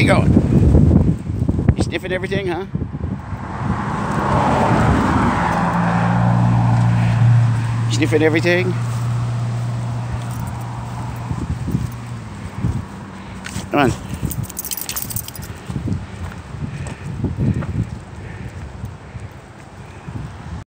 be going. You sniffing everything, huh? You sniffing everything? Come on.